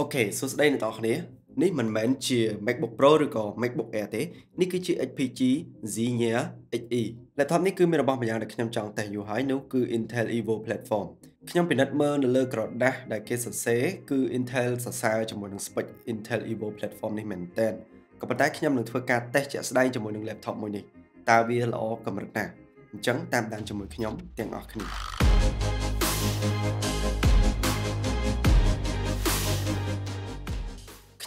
អូខេសួស្តីអ្នកនរគ្នានេះមិនមែនជា MacBook Pro ឬក៏ MacBook Air ទេនេះគឺជា HPG Xenia XE laptop នេះគឺមានរបស់ម្យ៉ាងដែលខ្ញុំចង់តេស្តយូរហើយនោះគឺ Intel Evo platform ខ្ញុំពិនិត្យមើលនៅលើក្រដាស់ដែលគេសរសេរគឺ Intel សរសើរជាមួយនឹង spec Intel Evo platform នេះមែនតើក៏ប៉ុន្តែខ្ញុំនឹងធ្វើការតេស្តជាក់ស្ដែងជាមួយនឹង laptop មួយនេះតើវាល្អកម្រិតណាអញ្ចឹងតាមដានជាមួយខ្ញុំទាំងអស់គ្នា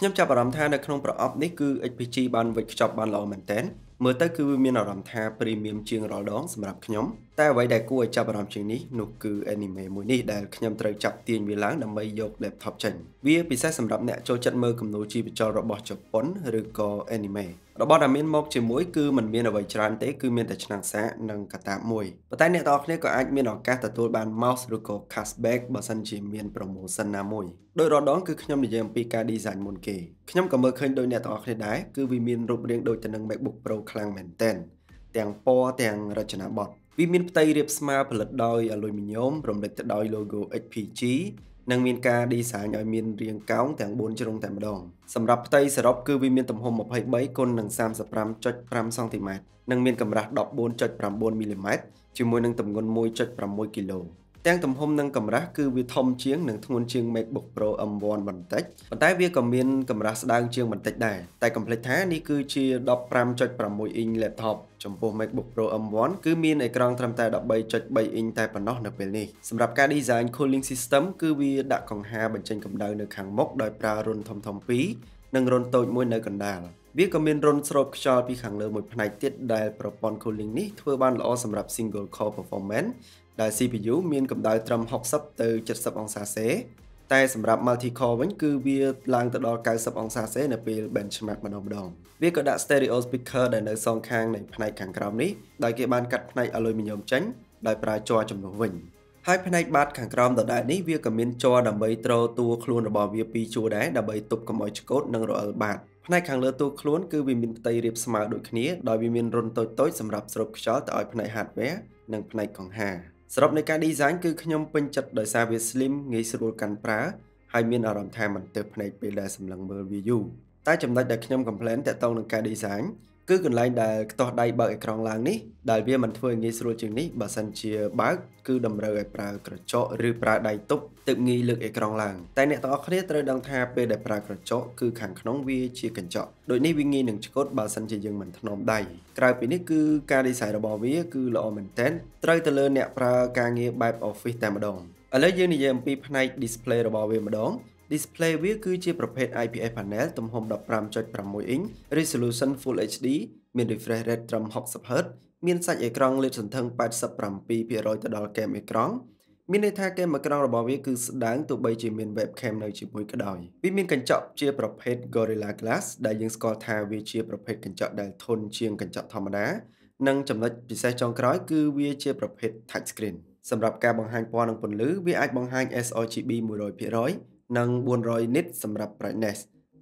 ខ្ញុំចាប់អារម្មណ៍ថានៅក្នុងប្រអប់នេះគឺ HPG បានវិចខ្ចប់បានល្អមែនទែនមើលទៅគឺវាមានអារម្មណ៍ថា premium ជាងរាល់ដងសម្រាប់ខ្ញុំ តែអ្វីដែលគួរឲ្យចាប់អារម្មណ៍ជាងនេះនោះគឺ anime មួយនេះដែលខ្ញុំត្រូវចាប់ទាញវាឡើងដើម្បីយក laptop ចេញវាពិសេសសម្រាប់អ្នកចូលចិត្តមើលគំនូរជីវចលរបស់ជប៉ុនឬក៏ anime របស់ដែលមានមកជាមួយគឺมันមានអ្វីច្រើនទេគឺមានតែឆ្នាំងសាកនិងកាតាបមួយប៉ុន្តែអ្នកទាំងអស់គ្នាក៏អាចមានឱកាសទទួលបាន mouse ឬក៏ cashback បើសិនជាមាន promotion ណាមួយដោយរដងគឺខ្ញុំនិយាយអំពីការ design មុនគេខ្ញុំក៏មើលឃើញដោយអ្នកទាំងអស់គ្នាដែរគឺវាមានរូបរាងដូចទៅនឹង MacBook Pro ខ្លាំងមែនទែនទាំងពណ៌ទាំងរចនាបថ វាមានផ្ទៃរាបស្មើផលិតដោយអាលុយមីញ៉ូមរំលេចទៅដោយ logo HPG និងមានការ design ឲ្យមានរាងកោងទាំង4ជ្រុងតែម្ដងសម្រាប់ផ្ទៃសរុបគឺវាមានទំហំ23គុណនឹង35.5សង់ទីម៉ែត្រនិងមានកម្រាស់14.9មីលីម៉ែត្រជាមួយនឹងទម្ងន់1.6គីឡូ ទាំងទំហំនិងកម្រាស់គឺវាធំជាងនិងធ្ងន់ជាង MacBook Pro M1 បន្តិចប៉ុន្តែវាក៏មានកម្រាស់ស្ដើងជាងបន្តិចដែរតែកុំភ្លេចថានេះគឺជា15.6អ៊ីង laptop ចំពោះ MacBook Pro M1 គឺមានអេក្រង់ត្រឹមតែ13.3អ៊ីងតែប៉ុណ្ណោះនៅពេលនេះសម្រាប់ការ design cooling system គឺវាដាក់កង្ហាបញ្ចេញកម្ដៅនៅខាងមុខដោយប្រើរុនធំធំពីរនិងរុនតូចមួយនៅកណ្ដាលវាក៏មានរុនស្រូបខ្យល់ពីខាងលើមួយផ្នែកទៀតដែលប្រព័ន្ធ cooling នេះធ្វើបានល្អសម្រាប់ single core performance ដែល CPU មានកម្ដៅត្រឹម60ទៅ70អង្សាសេ តែសម្រាប់ multi core វិញគឺវាឡើងទៅដល់90អង្សាសេនៅពេល benchmark ម្ដងម្ដងវាក៏ដាក់ stereo speaker ដែលនៅសងខាងនៃផ្នែកខាងក្រោមនេះដោយគេបានកាត់ផ្នែក aluminum ចេញដោយប្រើជ័រជំនួសវិញហើយផ្នែកបាតខាងក្រោមដដែលនេះវាក៏មានជ័រដើម្បីទ្រតួខ្លួនរបស់វាពីរជួរដែរដើម្បីទប់កុំឲ្យឆ្កូតនិងរអិលបាតផ្នែកខាងលើតួខ្លួនគឺវាមានផ្ទៃរាបស្មើដូចគ្នាដោយវាមានរុនតូចៗសម្រាប់ស្រូបខ្យល់ទៅឲ្យផ្នែក hardware និងផ្នែកកង្ហារ សរុបនៃការ design គឺខ្ញុំពេញចិត្តដោយសារវា slim ងាយស្រួលកាន់ប្រើហើយមានអារម្មណ៍ថាមិនទើបភ្នែកពេលដែលសម្លឹងមើលវាយូរតែចំណុចដែលខ្ញុំ complain តាក់ទងនឹងការ design គឺកន្លែងដែលខ្ទាស់ដៃបើកអេក្រង់ឡើងនេះដែលវាមិនធ្វើឲ្យងាយស្រួលជាងនេះបើសិនជាបើកគឺតម្រូវឲ្យប្រើក្រចកឬប្រើដៃទប់ទើបងាយលើកអេក្រង់ឡើងតែអ្នកទាំងអស់គ្នាត្រូវដឹងថាពេលដែលប្រើក្រចកគឺខាងក្នុងវាជាកញ្ចក់ដូចនេះវាងាយនឹងឆ្កូតបើសិនជាយើងមិនថ្នមដៃក្រៅពីនេះគឺការ design របស់វាគឺល្អមែនទែនត្រូវទៅលើអ្នកប្រើការងារបែប office តែម្ដងឥឡូវយើងនិយាយអំពីផ្នែក display របស់វាម្ដង display វាគឺជាប្រភេទ IPS panel ទំហំ15.6អ៊ីង resolution full HD មាន refresh rate ត្រឹម 60Hz មានសាច់អេក្រង់លាតសន្ធឹង87%ទៅដល់គែមអេក្រង់មានន័យថាគែមអេក្រង់របស់វាគឺស្ដើងទោះបីជាមាន webcam នៅជាមួយក៏ដោយវាមានកញ្ចក់ជាប្រភេទ Gorilla Glass ដែលយើងស្គាល់ថាវាជាប្រភេទកញ្ចក់ដែលធន់ជាងកញ្ចក់ធម្មតានិងចំណុចពិសេសចុងក្រោយគឺវាជាប្រភេទ touch screen សម្រាប់ការបង្ហាញពណ៌និងពន្លឺវាអាចបង្ហាញ sRGB 100% និង400 nit សម្រាប់ brightness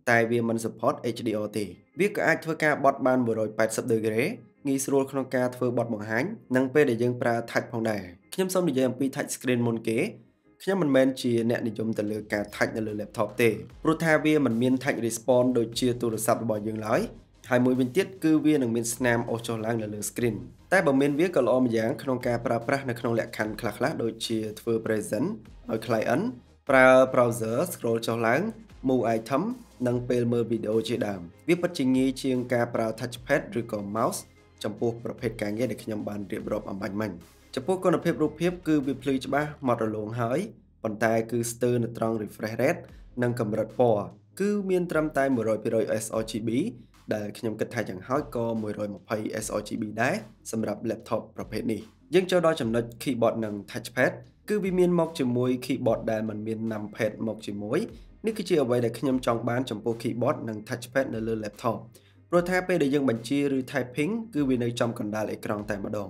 តែវាមិន support HDR ទេ វាក៏អាចធ្វើការបត់បាន180ដឺក្រេងាយស្រួលក្នុងការធ្វើបត់បង្ហាញនិងពេលដែលយើងប្រើ touch ផងដែរខ្ញុំសូមនិយាយអំពី touch screen មុនគេខ្ញុំមិនមែនជាអ្នកនិយមទៅលើការ touch នៅលើ laptop ទេព្រោះថាវាមិនមាន touch response ដូចជាទូរស័ព្ទរបស់យើងឡើយហើយមួយវិញទៀតគឺវានឹងមានស្នាមអូសចុះឡើងនៅលើ screen តែបើមានវាក៏ល្អម្យ៉ាងក្នុងការប្រើប្រាស់នៅក្នុងលក្ខខណ្ឌខ្លះៗដូចជាធ្វើ present ឲ្យ client ប្រើ browser scroll ចុះឡើង move item និងពេលមើលវីដេអូជាដើមវាពិតជាងាយជាងការប្រើ touchpad ឬក៏ mouse ចំពោះប្រភេទការងារដែលខ្ញុំបានរៀបរាប់អំបញ្ញមិញចំពោះគុណភាពរូបភាពគឺវាភ្លឺច្បាស់ម៉ត់រលោងហើយប៉ុន្តែគឺស្ទើរនៅត្រង់ refresh rate និងកម្រិតពណ៌គឺមានត្រឹមតែ100% sRGB ដែលខ្ញុំគិតថាយ៉ាងហោចក៏120 sRGB ដែរសម្រាប់ laptop ប្រភេទនេះយើងចូលដល់ចំណុច keyboard និង touchpad គឺវាមានមកជាមួយ keyboard ដែលมันមាន numpad មកជាមួយនេះគឺជាអ្វីដែលខ្ញុំចង់បានចំពោះ keyboard និង touchpad នៅលើ laptop ព្រោះថាពេលដែលយើងបញ្ជាឬ typing គឺវានៅចំកណ្ដាលអេក្រង់តែម្ដង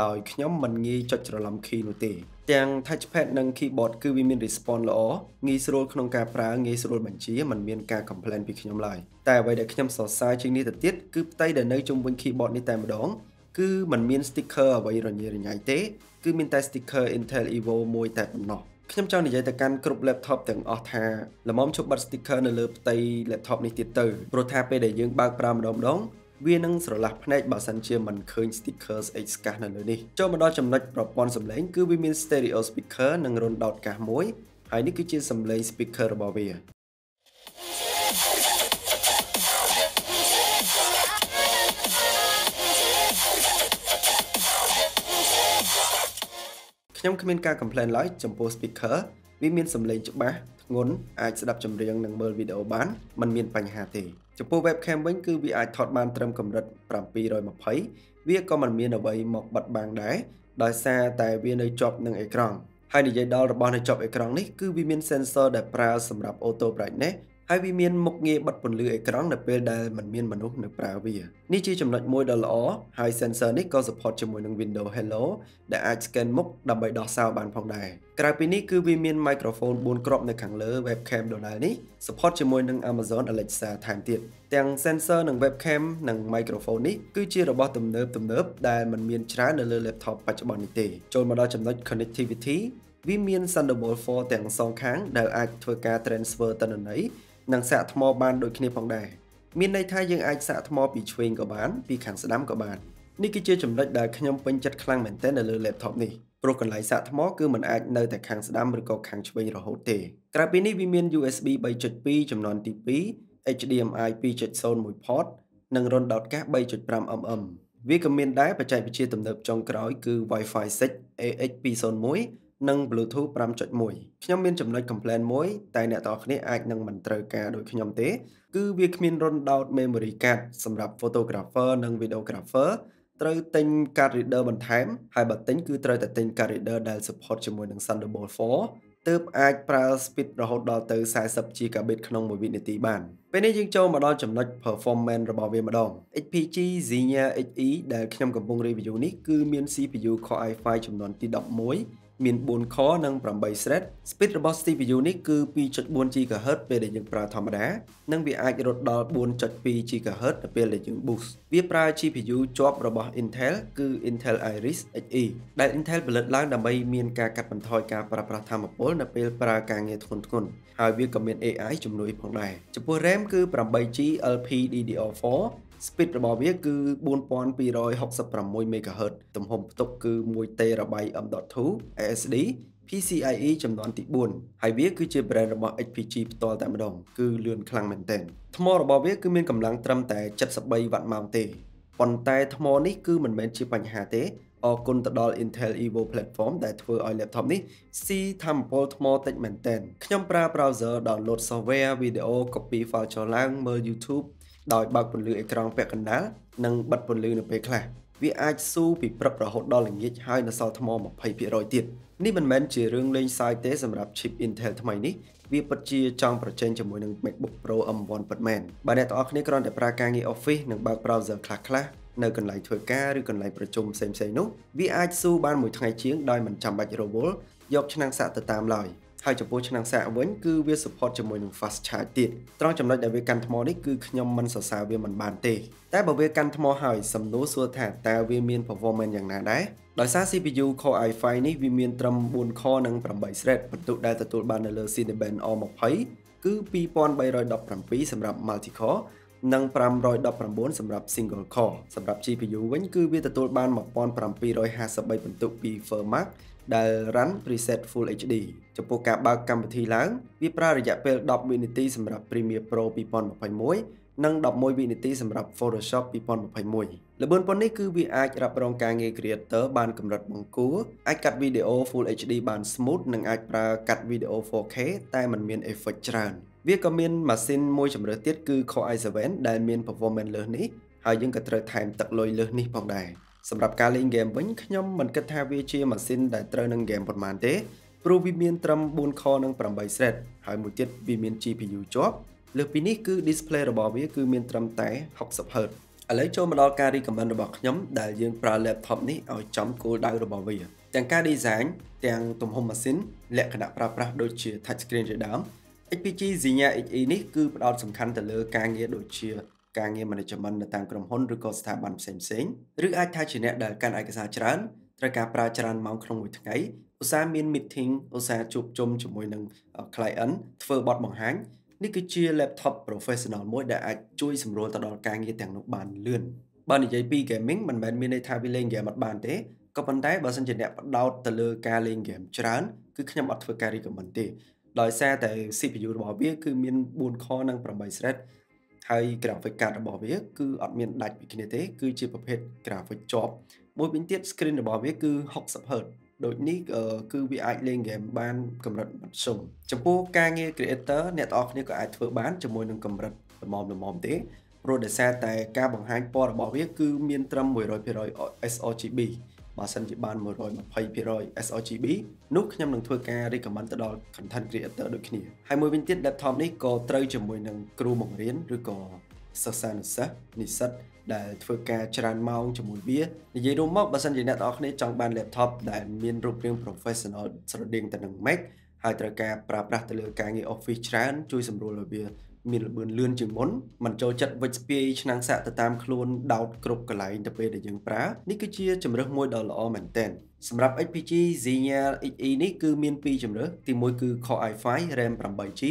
ដោយខ្ញុំមិនងាយចុចច្រឡំ key នោះទេទាំង touchpad និង keyboard គឺវាមាន response ល្អងាយស្រួលក្នុងការប្រើងាយស្រួលបញ្ជាមិនមានការ complain ពីខ្ញុំឡើយតែអ្វីដែលខ្ញុំសរសើរជាងនេះទៅទៀតគឺផ្ទៃដែលនៅជុំវិញ keyboard នេះតែម្ដងគឺมันមាន sticker អ្វីរញ៉េរញ៉ៃទេ គឺមានតែ sticker Intel Evo មួយតែប៉ុណ្ណោះខ្ញុំចង់និយាយទៅកាន់គ្រប់ laptop ទាំងអស់ថាល្មមជប់បិទ sticker នៅលើផ្ទៃ laptop នេះទៀតទៅព្រោះថាពេលដែលយើងបើកប្រើម្ដងម្ដងវានឹងស្រឡះភ្នែកបើសិនជាមិនឃើញ sticker ស្អិចស្កះនៅលើនេះចូលមកដល់ចំណុចប្រព័ន្ធសំឡេងគឺវាមាន stereo speaker និង round down កាសមួយហើយនេះគឺជាសំឡេង speaker របស់វា ខ្ញុំគ្មានការ complain ឡើយចំពោះ speaker វាមានសំឡេងច្បាស់ធ្ងន់អាចស្ដាប់ចម្រៀងនិងមើលវីដេអូបានมันមានបញ្ហាទេចំពោះ webcam វិញគឺវាអាចថតបានត្រឹមកម្រិត720វាក៏មិនមានអ្វីមកបិទបាំងដែរដោយសារតែវានៅជាប់នឹងអេក្រង់ហើយនិយាយដល់របស់នៅជាប់អេក្រង់នេះគឺវាមាន sensor ដែលប្រើសម្រាប់ auto brightness ហើយវាមានមុខងារបិទពន្លឺអេក្រង់នៅពេលដែលมันមានមនុស្សនៅប្រើវានេះជាចំណុចមួយដ៏ល្អហើយ sensor នេះក៏ support ជាមួយនឹង Windows Hello ដែលអាច scan មុខដើម្បីដោះសោបានផងដែរក្រៅពីនេះគឺវាមាន microphone 4គ្រាប់នៅខាងលើ webcam ដដែលនេះ support ជាមួយនឹង Amazon Alexa ថែមទៀតទាំង sensor និង webcam និង microphone នេះគឺជារបស់ទំនើបទំនើបដែលมันមានច្រើននៅលើ laptop បច្ចុប្បន្ននេះទេចូលមកដល់ចំណុច connectivity វាមាន Thunderbolt 4ទាំងសងខាងដែលអាចធ្វើការ transfer ទិន្នន័យ និងសាកថ្មបានដូចគ្នាផងដែរមានន័យថាយើងអាចសាកថ្មពីឆ្វេងក៏បានពីខាងស្ដាំក៏បាននេះគឺជាចំណុចដែលខ្ញុំពេញចិត្តខ្លាំងមែនទែននៅលើ laptop នេះព្រោះកន្លែងសាកថ្មគឺมันអាចនៅតែខាងស្ដាំឬក៏ខាងឆ្វេងរហូតទេក្រៅពីនេះវាមាន USB 3.2ចំនួនទី2 HDMI 2.0 មួយ port និង run download កាស 3.5mm វាក៏មានដែរបច្ចេកវិទ្យាទំនើបចុងក្រោយគឺ Wi-Fi 6 AX201 និង Bluetooth 5.1ខ្ញុំមានចំណុច complaint មួយតែអ្នកទាំងអស់គ្នាអាចនឹងមិនត្រូវការដូចខ្ញុំទេ គឺវាគ្មាន run down memory card សម្រាប់ photographer និង videographer ត្រូវទិញ card reader បន្ថែមហើយបើទិញគឺត្រូវតែទិញ card reader ដែល support ជាមួយនឹង Thunderbolt 4ទើបអាចប្រើ speed រហូតដល់ទៅ 40 GB ក្នុង1វិនាទីបានពេលនេះយើងចូលមកដល់ចំណុច performance របស់វាម្ដង HPG Xenia Xe ដែលខ្ញុំកំពុង review នេះគឺមាន CPU Core i5 ចំនួនទី11 មាន4 core និង8 thread speed របស់ CPU នេះគឺ2.4 GHz ពេលដែលយើងប្រើធម្មតានិងវាអាចរត់ដល់4.2 GHz នៅពេលដែលយើង boost វាប្រើ GPU ជាប់របស់ Intel គឺ Intel Iris Xe ដែល Intel ផលិតឡើងដើម្បីមានការកាត់បន្ថយការប្រើប្រាស់ថាមពលនៅពេលប្រើការងារធ្ងន់ធ្ងរហើយវាក៏មាន AI ជំនួយផងដែរចំពោះ RAM គឺ 8GB LPDDR4 speed របស់វាគឺ4266 MHz ទំហំផ្ទុកគឺ 1TB M.2 SSD PCIe ចំនួនទី4ហើយវាគឺជា brand របស់ HPG ផ្ទាល់តែម្ដងគឺលឿនខ្លាំងមែនទែនថ្មរបស់វាគឺមានកម្លាំងត្រឹមតែ73វ៉ាត់ម៉ោងទេប៉ុន្តែថ្មនេះគឺមិនមែនជាបញ្ហាទេអរគុណទៅដល់ Intel Evo platform ដែលធ្វើឲ្យ laptop នេះស៊ីធម្មពលថ្មតិចមែនទែនខ្ញុំប្រើ browser download software video copy file ចូលឡើងមើល YouTube ដោយបើកពន្លឺអេក្រង់ពាក់កណ្ដាលនិងបិទពន្លឺនៅពេលខ្លះវាអាចស៊ូពីព្រឹករហូតដល់ល្ងាចហើយនៅសល់ថ្ម20%ទៀតនេះមិនមែនជារឿងលេងសើចទេសម្រាប់ chip Intel ថ្មីនេះវាពិតជាចង់ប្រជែងជាមួយនឹង MacBook Pro M1 ពិតមែនបើអ្នកទាំងអស់គ្នាគ្រាន់តែប្រើការងារ Office និងបើក browser ខ្លះៗនៅកន្លែងធ្វើការឬកន្លែងប្រជុំផ្សេងៗនោះវាអាចស៊ូបានមួយថ្ងៃជាងដោយមិនចាំបាច់រវល់យកឆ្នាំងសាក់ទៅតាមឡើយ ហើយចំពោះឆ្នាំងសាកវិញគឺវា support ជាមួយនឹង fast charge ទៀតត្រង់ចំណុចដែលវាកាន់ថ្មនេះគឺខ្ញុំមិនសរសើរវាមិនបានទេ តែបើវាកាន់ថ្មហើយសំណួរសួរថាតើវាមាន performance យ៉ាងណាដែរដោយសារ CPU Core i5 នេះវាមានត្រឹម4 core និង8 thread បន្ទុកដែលទទួលបាននៅលើ Cinebench R20 គឺ2317សម្រាប់ multi core និង519សម្រាប់ single core សម្រាប់ GPU វិញគឺវាទទួលបាន1753បន្ទុកពី Firmax ដែល run preset Full HD ចំពោះការបើកកម្មវិធីឡើងវាប្រើរយៈពេល10វិនាទីសម្រាប់ Premiere Pro 2021និង11វិនាទីសម្រាប់ Photoshop 2021ល្បឿនប៉ុននេះគឺវាអាចរ៉ាប់រងការងារ creator បានកម្រិតបង្គួរអាចកាត់វីដេអូ Full HD បាន smooth និងអាចប្រើកាត់វីដេអូ 4K តែมันមាន effect ច្រើនវាក៏មានម៉ាស៊ីនមួយជម្រើសទៀតគឺ Core i7 ដែលមាន performance លើសនេះហើយយើងក៏ត្រូវថែមទឹកលុយលើសនេះផងដែរសម្រាប់ការលេងហ្គេមវិញខ្ញុំមិនគិតថាវាជាម៉ាស៊ីនដែលត្រូវនឹងហ្គេមប៉ុន្មានទេ ព្រោះវាមានត្រឹម4 core និង8 thread ហើយមួយទៀតវាមាន GPU ជាប់លើសពីនេះគឺ display របស់វាគឺមានត្រឹមតែ 60Hz ឥឡូវចូលមកដល់ការ recommend របស់ខ្ញុំដែលយើងប្រើ laptop នេះឲ្យចំគោលដៅរបស់វាទាំងការ design ទាំងទំហំម៉ាស៊ីនលក្ខណៈប្រើប្រាស់ដូចជា touch screen ជាដើម HPG Xenia Xe នេះគឺផ្ដោតសំខាន់ទៅលើការងារដូចជាការងារ management នៅតាមក្រុមហ៊ុនឬក៏ស្ថាប័នផ្សេងៗឬអាចថាជាអ្នកដែលកាន់ឯកសារច្រើនត្រូវការប្រើច្រើនម៉ោងក្នុងមួយថ្ងៃ ឧឧស្សាហ៍មាន meeting ឧស្សាហ៍ជួបជុំជាមួយនឹង client ធ្វើបទបង្ហាញនេះគឺជា laptop professional មួយដែលអាចជួយសម្រួលទៅដល់ការងារទាំងនោះបានលឿនបើនិយាយពី gaming មិនមែនមានន័យថាវាលេង game អត់បានទេក៏ប៉ុន្តែបើសិនជាអ្នកផ្ដោតទៅលើការលេង game ច្រើនគឺខ្ញុំអត់ធ្វើការ recommend ទេដោយសារតែ CPU របស់វាគឺមាន4 core និង8 thread ហើយ graphic card របស់វាគឺអត់មានដាច់ពីគ្នាទេ គឺជាប្រភេទ graphic ជាប់មួយវិញទៀត screen របស់វាគឺ 60Hz ដូចនេះគឺវាអាចលេងហ្គេមបានកម្រិតមធ្យមចំពោះការងារ creator អ្នកទាំងអស់គ្នាក៏អាចធ្វើបានជាមួយនឹងកម្រិតល្មមល្មមទេព្រោះដោយសារតែការបង្ហាញពណ៌របស់វាគឺមានត្រឹម100% sRGB បើសិនជាបាន120% sRGB នោះខ្ញុំនឹងធ្វើការ recommend ទៅដល់ content creator ដូចគ្នាហើយមួយវិញទៀត laptop នេះក៏ត្រូវជាមួយនឹងគ្រូបង្រៀនឬក៏សិស្សានុសិស្សនិស្សិត ដែលធ្វើការច្រើនម៉ោងជាមួយវានិយាយរួមមកបើសិនជាអ្នកទាំងអស់គ្នាចង់បាន laptop ដែលមានរូបរាង professional ស្រដៀងទៅនឹង Mac ហើយត្រូវការប្រើប្រាស់ទៅលើការងារ Office ច្រើនជួយសម្រួលឲ្យវាមានលបឿនលឿនជាងមុនមិនចូលចិត្តវិចស្ពាយឆ្នាំងសាក់ទៅតាមខ្លួនដោតគ្រប់កន្លែងទៅពេលដែលយើងប្រើនេះគឺជាជំរើសមួយដ៏ល្អមែនទែនសម្រាប់ HPG Xenia XE នេះគឺមាន2ជំរើសទីមួយគឺ Core i5 RAM 8GB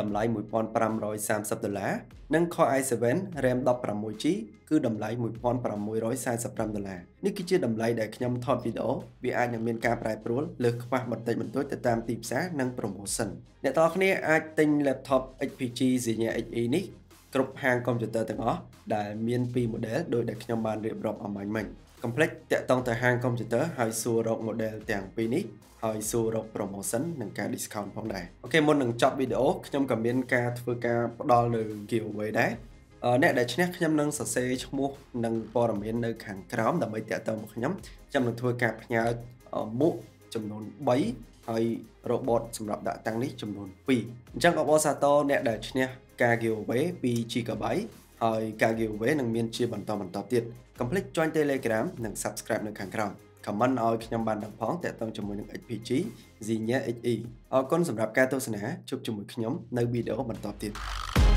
តម្លៃ1530ដុល្លារនិង Core i7 RAM 16GB គឺតម្លៃ1645ដុល្លារនេះគឺជាតម្លៃដែលខ្ញុំថតវីដេអូវាអាចនឹងមានការប្រែប្រួលលើសខ្វះបន្តិចបន្តួចទៅតាមទីផ្សារនិង promotion អ្នកទាំងអស់គ្នាអាចទិញ laptop HPG Xenia XE នេះគ្រប់ហាងកុំព្យូទ័រទាំងអស់ដែលមាន2 model ដោយដែលខ្ញុំបានរៀបរាប់អំបញ្ញមិញ កុំភ្លេចតាក់ទងទៅហាងកុំព្យូទ័រហើយសួររក model ទាំងពីរនេះហើយសួររក promotion និងការ discount ផងដែរអូខេមុននឹងចប់វីដេអូខ្ញុំក៏មានការធ្វើការផ្ដល់នៅ giveaway ដែរអ្នកដែលឈ្នះខ្ញុំនឹងសរសេរឈ្មោះនិងព័ត៌មាននៅខាងក្រោមដើម្បីតាក់ទងមកខ្ញុំខ្ញុំនឹងធ្វើការផ្ញើមុខចំនួន3ហើយ robot សម្រាប់ដាក់តាំងនេះចំនួន2អញ្ចឹងអបអរសាទរអ្នកដែលឈ្នះការ giveaway 2 GB ហើយការ giveaway នឹងមានជាបន្តបន្តទៀតកុំភ្លេច join Telegram និង subscribe នៅខាងក្រោម comment ឲ្យខ្ញុំបានដឹងផងតាក់ទងជាមួយនឹង HPG Xenia XE អរគុណសម្រាប់ការទស្សនាជួបជាមួយខ្ញុំនៅវីដេអូបន្តទៀត thank you